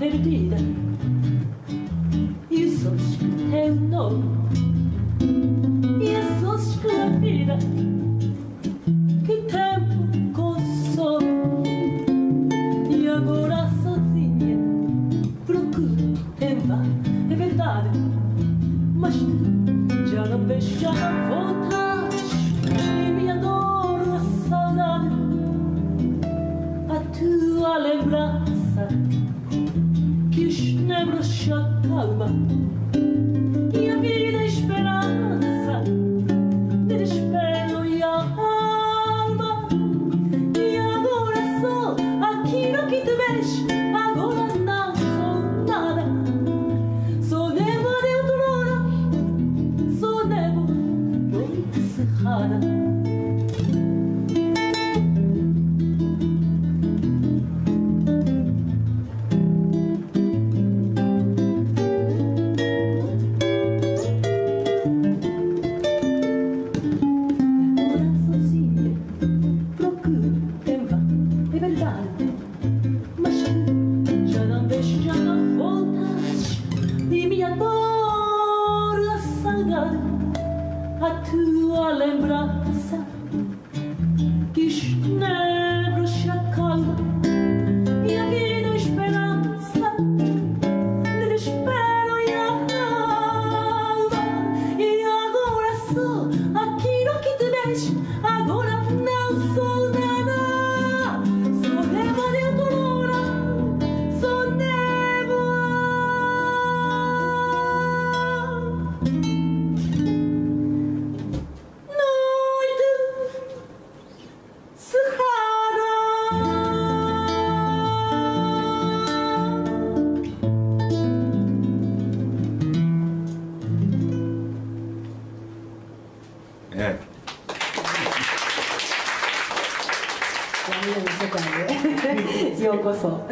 perdida. E sos é o nome, e sos que vida. Que tempo consome, e agora sozinha procuro em vão. É verdade, mas já não vejo voltar. uşak kalma lembrança. え世界ようこそ。